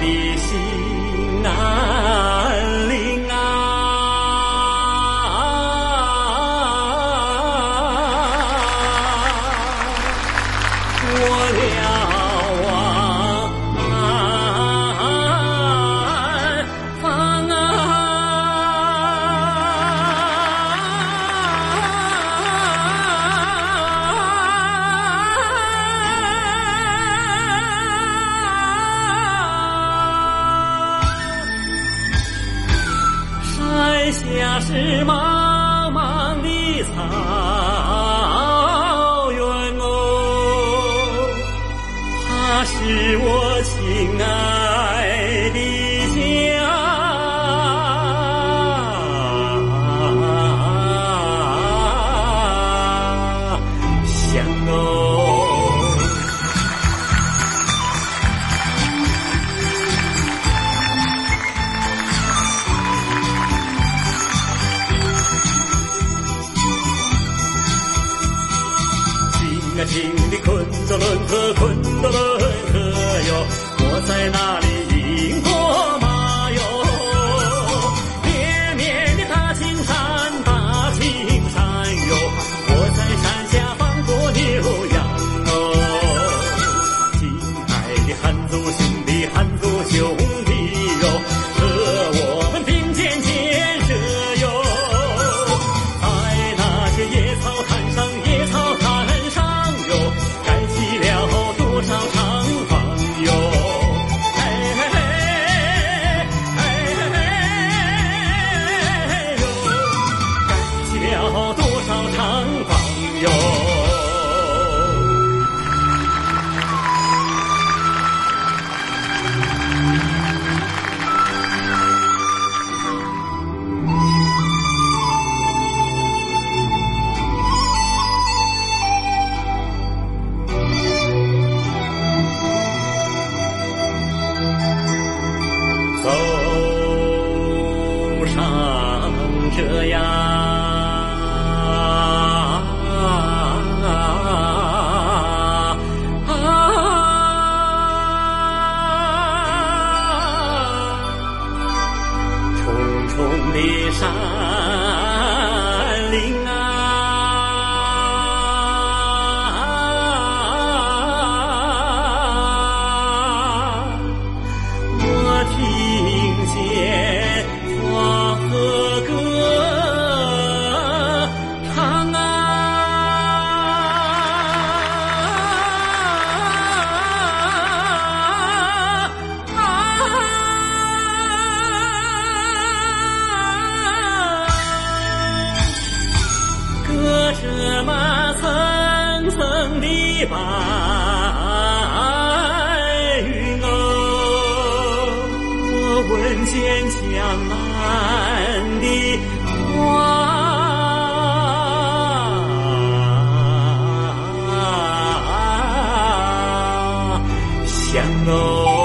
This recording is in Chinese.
的心。是吗？静地困着，论何困着了奈哟？我在哪里？歌呀。啊重重的山白云哦我闻见江南的花香哦。